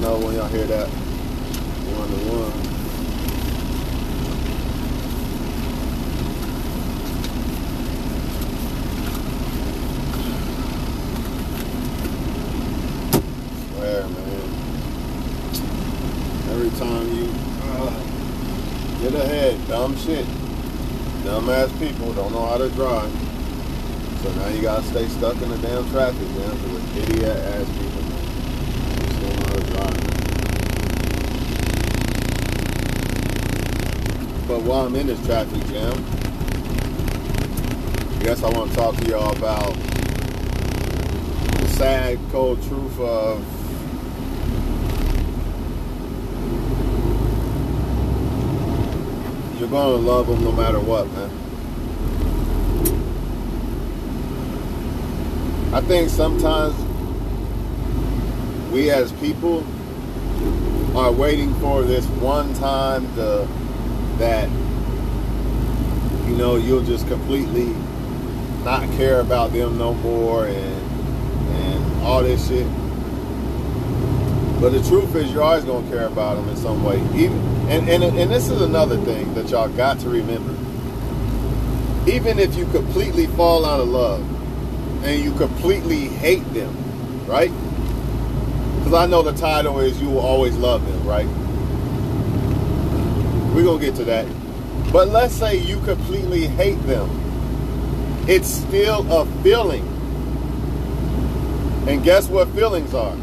know when y'all hear that one to one. Swear, man. Every time you uh, get ahead, dumb shit. Dumbass people don't know how to drive. So now you gotta stay stuck in the damn traffic, man, with idiot ass people. Just don't know how to drive. But while I'm in this traffic jam, I guess I want to talk to y'all about the sad, cold truth of you're gonna love them no matter what, man. I think sometimes we as people are waiting for this one time to, that you know you'll just completely not care about them no more and and all this shit. But the truth is, you're always gonna care about them in some way. Even and and and this is another thing that y'all got to remember. Even if you completely fall out of love and you completely hate them, right? Because I know the title is "You Will Always Love Them," right? We're gonna get to that. But let's say you completely hate them. It's still a feeling. And guess what feelings are?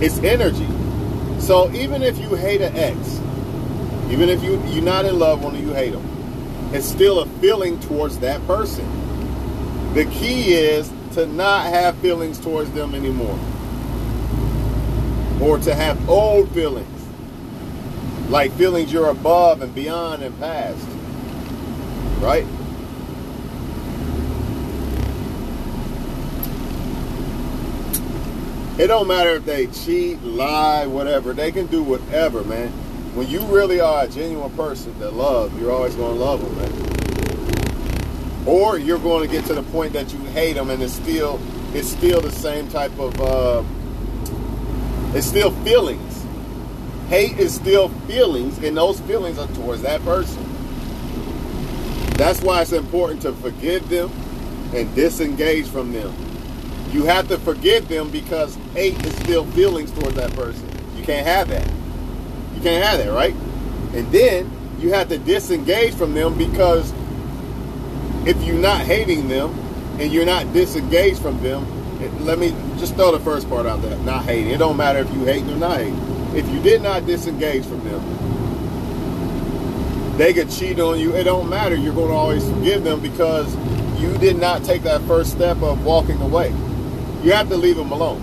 It's energy. So even if you hate an ex, even if you, you're not in love when you hate them, it's still a feeling towards that person. The key is to not have feelings towards them anymore. Or to have old feelings. Like feelings you're above and beyond and past. Right? It don't matter if they cheat, lie, whatever. They can do whatever, man. When you really are a genuine person that love, you're always going to love them, man. Or you're going to get to the point that you hate them, and it's still it's still the same type of uh, it's still feelings. Hate is still feelings, and those feelings are towards that person. That's why it's important to forgive them and disengage from them. You have to forgive them because hate is still feelings towards that person. You can't have that. You can't have that, right? And then you have to disengage from them because if you're not hating them and you're not disengaged from them, let me just throw the first part out there. Not hating. It don't matter if you hate or not. If you did not disengage from them, they could cheat on you. It don't matter. You're going to always forgive them because you did not take that first step of walking away. You have to leave them alone.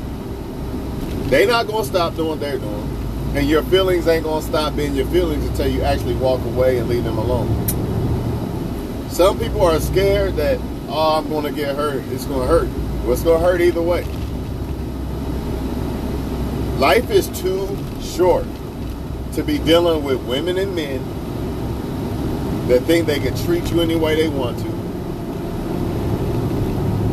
They're not going to stop doing what they're doing. And your feelings ain't going to stop being your feelings until you actually walk away and leave them alone. Some people are scared that, oh, I'm going to get hurt. It's going to hurt. Well, it's going to hurt either way. Life is too short to be dealing with women and men that think they can treat you any way they want to.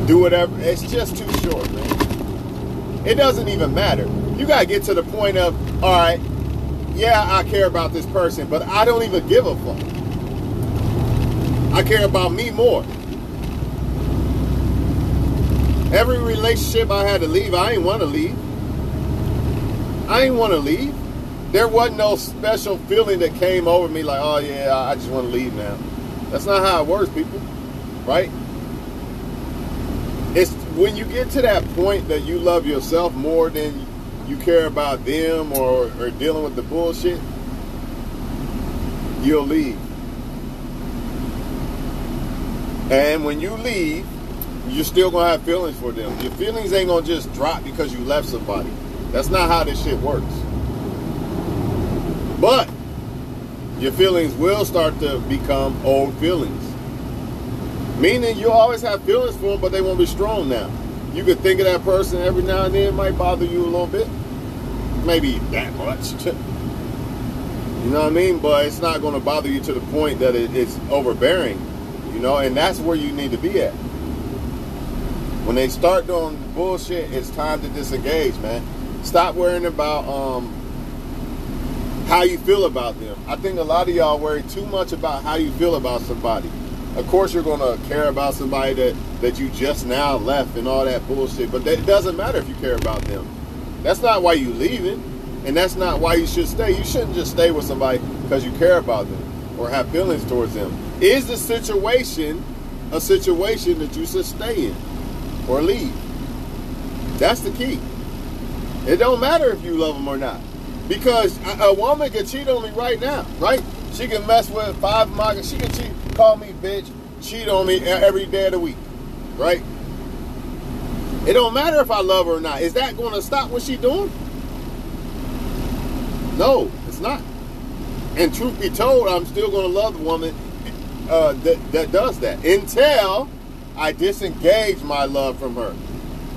Do whatever. It's just too short, man. It doesn't even matter. You got to get to the point of, all right, yeah, I care about this person, but I don't even give a fuck. I care about me more. Every relationship I had to leave, I ain't want to leave. I ain't want to leave. There wasn't no special feeling that came over me like, oh yeah, I just want to leave now. That's not how it works, people. Right? It's when you get to that point that you love yourself more than you care about them or, or dealing with the bullshit, you'll leave. And when you leave, you're still gonna have feelings for them. Your feelings ain't gonna just drop because you left somebody. That's not how this shit works. But your feelings will start to become old feelings. Meaning you'll always have feelings for them, but they won't be strong now. You could think of that person every now and then, it might bother you a little bit. Maybe that much. you know what I mean? But it's not to bother you to the point that it, it's overbearing. You know, and that's where you need to be at. When they start doing bullshit, it's time to disengage, man. Stop worrying about um, how you feel about them. I think a lot of y'all worry too much about how you feel about somebody. Of course, you're to care about somebody that, that you just now left and all that bullshit, but it doesn't matter if you care about them. That's not why you leaving, and that's not why you should stay. You shouldn't just stay with somebody because you care about them or have feelings towards them. Is the situation a situation that you should stay in or leave? That's the key. It don't matter if you love them or not. Because a, woman can cheat on me right now, right? She can mess with five of she can cheat, call me bitch, cheat on me every day of the week, right? It don't matter if I love her or not. Is that going to stop what she's doing? No, it's not. And truth be told, I'm still going to love the woman uh, that, that does that until I disengage my love from her.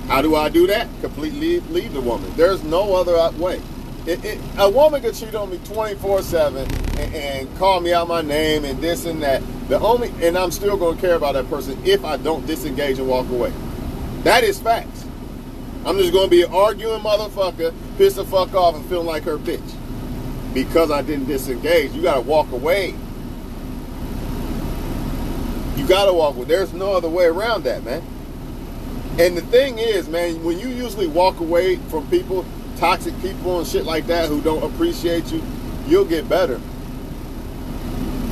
How do I do that? Completely leave the woman. There's no other way. It, it, a woman could cheat on me 24 7 and, call me out my name and this and that. The only, and I'm still going to care about that person if I don't disengage and walk away. That is facts. I'm just going to be an arguing motherfucker, piss the fuck off and feeling like her bitch. Because I didn't disengage. You got to walk away. Got to walk away. There's no other way around that, man. And the thing is, man, when you usually walk away from people, toxic people and shit like that who don't appreciate you, you'll get better.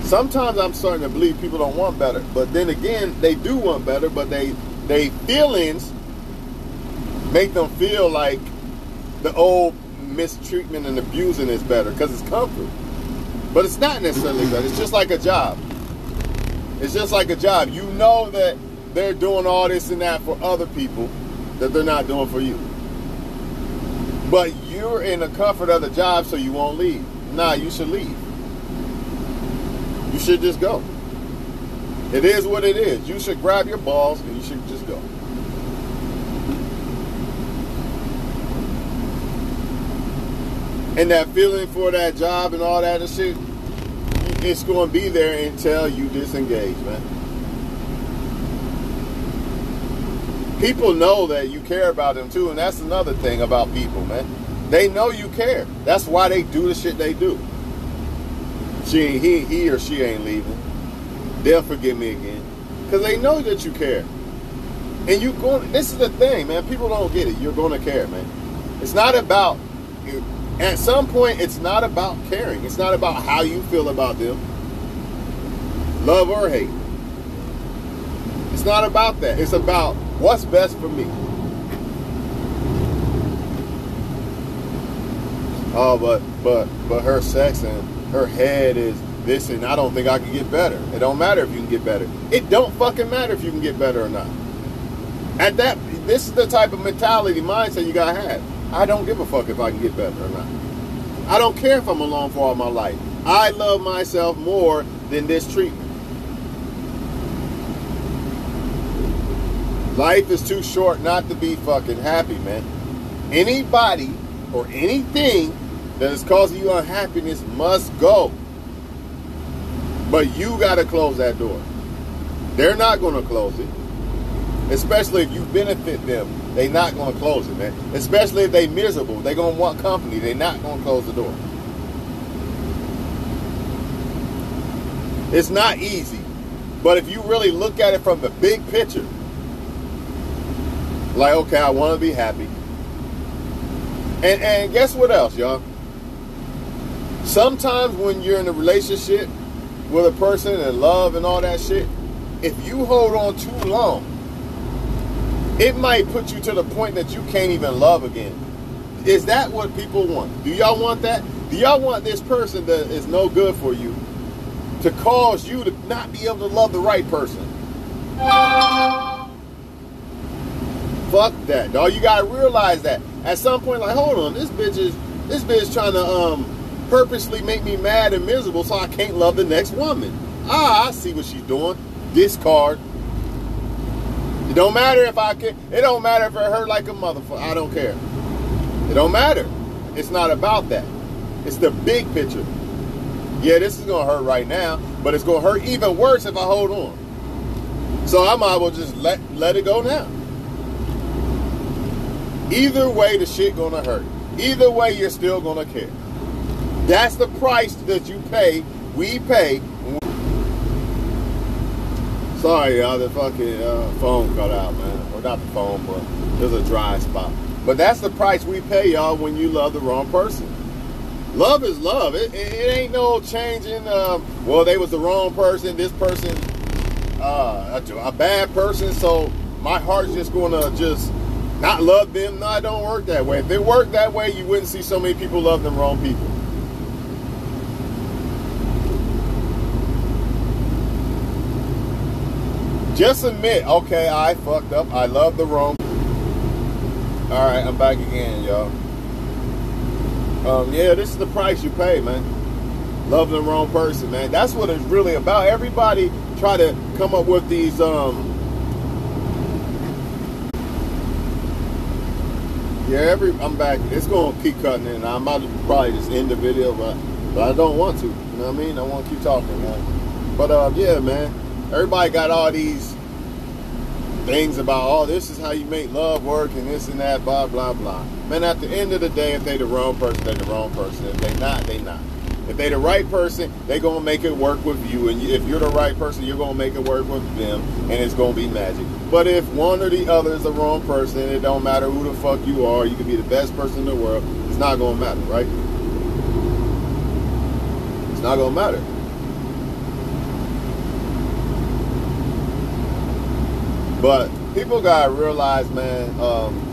Sometimes I'm starting to believe people don't want better, but then again, they do want better, but they they feelings make them feel like the old mistreatment and abusing is better because it's comfort. But it's not necessarily better. It's just like a job. It's just like a job. You know that they're doing all this and that for other people that they're not doing for you. But you're in the comfort of the job, so you won't leave. Nah, you should leave. You should just go. It is what it is. You should grab your balls and you should just go. And that feeling for that job and all that and shit, it's going to be there until you disengage, man. people know that you care about them too, and that's another thing about people, man. They know you care. That's why they do the shit they do. She, he, he or she ain't leaving. They'll forgive me again, because they know that you care. And you going. This is the thing, man. People don't get it. You're going to care, man. It's not about. At some point, it's not about caring. It's not about how you feel about them, love or hate. It's not about that. It's about What's best for me? Oh, but but but her sex and her head is this, and I don't think I can get better. It don't matter if you can get better. It don't fucking matter if you can get better or not. At that, this is the type of mentality, mindset you gotta have. I don't give a fuck if I can get better or not. I don't care if I'm alone for all my life. I love myself more than this treatment. Life is too short not to be fucking happy, man. Anybody or anything that is causing you unhappiness must go. But you got to close that door. They're not going to close it. Especially if you benefit them. They're not going to close it, man. Especially if they miserable. They're going to want company. They're not to close the door. It's not easy. But if you really look at it from the big picture, like, okay, I want to be happy. And and guess what else, y'all? Sometimes when you're in a relationship with a person and love and all that shit, if you hold on too long, it might put you to the point that you can't even love again. Is that what people want? Do y'all want that? Do y'all want this person that is no good for you to cause you to not be able to love the right person? Fuck that, dog. You gotta realize that at some point, like, hold on, this bitch is this bitch trying to um purposely make me mad and miserable so I can't love the next woman. Ah, I see what she's doing. Discard. It don't matter if I can. It don't matter if it hurt like a motherfucker. I don't care. It don't matter. It's not about that. It's the big picture. Yeah, this is gonna hurt right now, but it's gonna hurt even worse if I hold on. So I might as well just let let it go now. Either way, the shit gonna hurt. Either way, you're still gonna care. That's the price that you pay. We pay. Sorry, y'all. The fucking uh, phone cut out, man. Or not the phone, but there's a dry spot. But that's the price we pay, y'all, when you love the wrong person. Love is love. It, it, it ain't no changing. Um, well, they was the wrong person. This person, uh, a, a bad person. So my heart's just gonna just not love them. No, it don't work that way. If it worked that way, you wouldn't see so many people love them wrong people. Just admit, okay, I fucked up. I love the wrong. All right, I'm back again, y'all. Um, yeah, this is the price you pay, man. Love the wrong person, man. That's what it's really about. Everybody try to come up with these um, Yeah, every I'm back. It's gonna keep cutting in. I'm about to probably just end the video, but but I don't want to. You know what I mean? I want to keep talking, man. But uh, yeah, man. Everybody got all these things about oh, this is how you make love work and this and that, blah blah blah. Man, at the end of the day, if they the wrong person, they the wrong person. If they not, they not. If they the right person, they gonna make it work with you. And if you're the right person, you're gonna make it work with them, and it's gonna be magic. But if one or the other is the wrong person, it don't matter who the fuck you are. You can be the best person in the world. It's not gonna matter, right? It's not gonna matter. But people gotta realize, man. Um,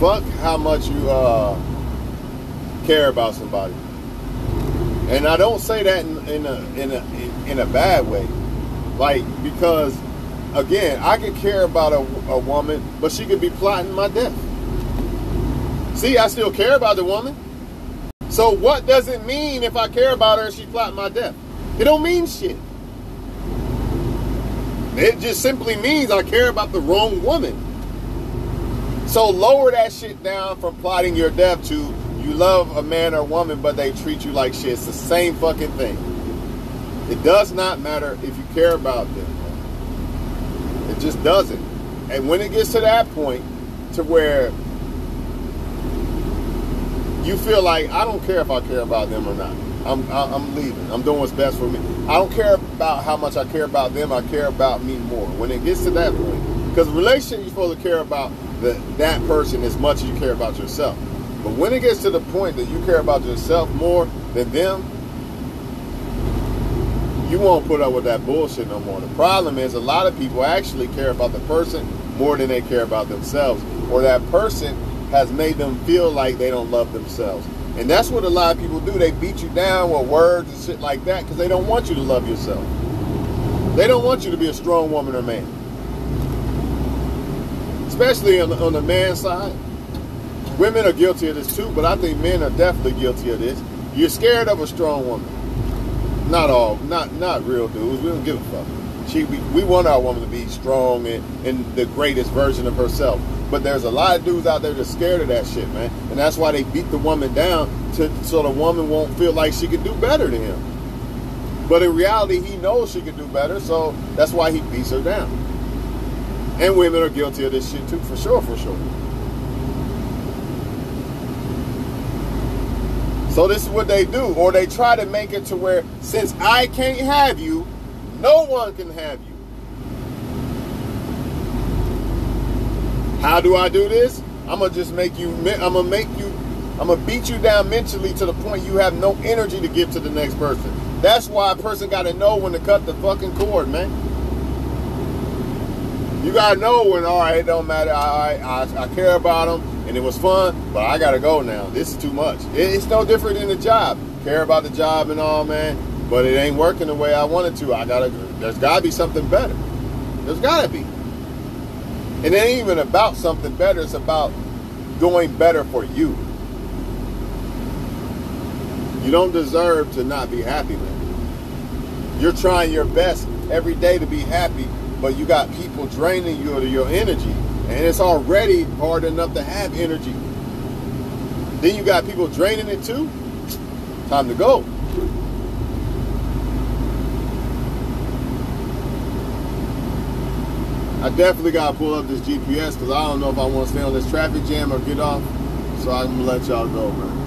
fuck how much you uh, care about somebody. And I don't say that in, in a in a in a bad way, like because again, I could care about a, a woman, but she could be plotting my death. See, I still care about the woman. So what does it mean if I care about her and she plotting my death? It don't mean shit. It just simply means I care about the wrong woman. So lower that shit down from plotting your death to you love a man or woman, but they treat you like shit. It's the same fucking thing. It does not matter if you care about them. It just doesn't. And when it gets to that point, to where you feel like I don't care if I care about them or not. I'm I'm leaving. I'm doing what's best for me. I don't care about how much I care about them. I care about me more. When it gets to that point, because relationship you're supposed to care about the, that person as much as you care about yourself. But when it gets to the point that you care about yourself more than them, you won't put up with that bullshit no more. The problem is a lot of people actually care about the person more than they care about themselves, or that person has made them feel like they don't love themselves. And that's what a lot of people do. They beat you down with words and shit like that because they don't want you to love yourself. They don't want you to be a strong woman or man especially on the, on the man side. Women are guilty of this too, but I think men are definitely guilty of this. You're scared of a strong woman. Not all, not not real dudes. We don't give a fuck. She, we, we want our woman to be strong and, and the greatest version of herself. But there's a lot of dudes out there that's scared of that shit, man. And that's why they beat the woman down to so the woman won't feel like she can do better than him. But in reality, he knows she can do better, so that's why he beats her down. And women are guilty of this shit too, for sure, for sure. So this is what they do, or they try to make it to where since I can't have you, no one can have you. How do I do this? I'm gonna just make you. I'm gonna make you. I'm gonna beat you down mentally to the point you have no energy to give to the next person. That's why a person got to know when to cut the fucking cord, man you gotta know when all right, it don't matter. I, I I care about them and it was fun, but I gotta go now. This is too much. It, it's no different than the job. Care about the job and all, man, but it ain't working the way I wanted to. I gotta. There's gotta be something better. There's gotta be. It ain't even about something better. It's about doing better for you. You don't deserve to not be happy, man. You're trying your best every day to be happy but you got people draining you of your energy, and it's already hard enough to have energy. Then you got people draining it too. Time to go. I definitely gotta pull up this GPS because I don't know if I want to stay on this traffic jam or get off. So I'm gonna let y'all go, man.